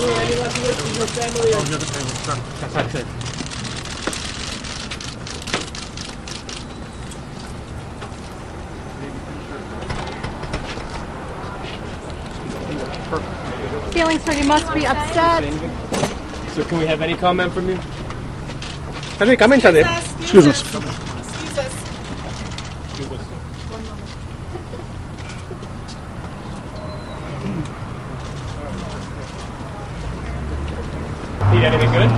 family Oh, the other table. Sorry. That's that's it. Feeling so you must be upset. So can we have any comment from you? Henry, come in, Henry. Excuse us. Excuse us. Need anything good?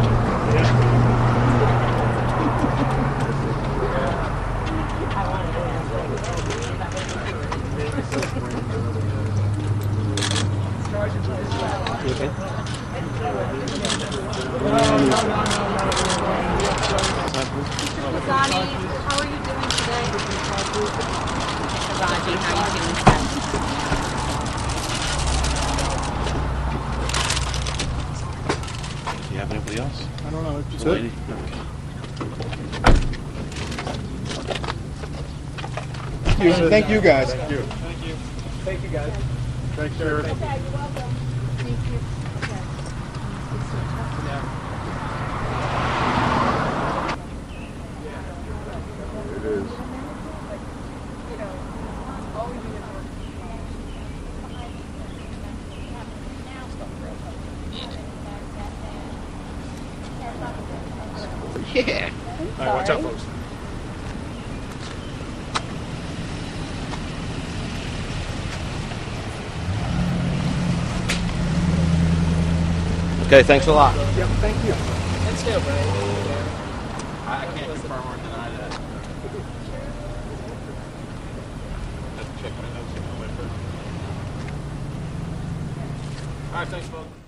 Zani, how are you doing today? Raji, how you feeling today? Do anybody else? I don't know. Just a lady? Thank you, guys. Thank you. Thank you, guys. Thanks, Jared. It Yeah. All right, watch out, folks. Okay, thanks a lot. Yep, thank you. And still, right? I can't confirm or deny that. All right, thanks, folks.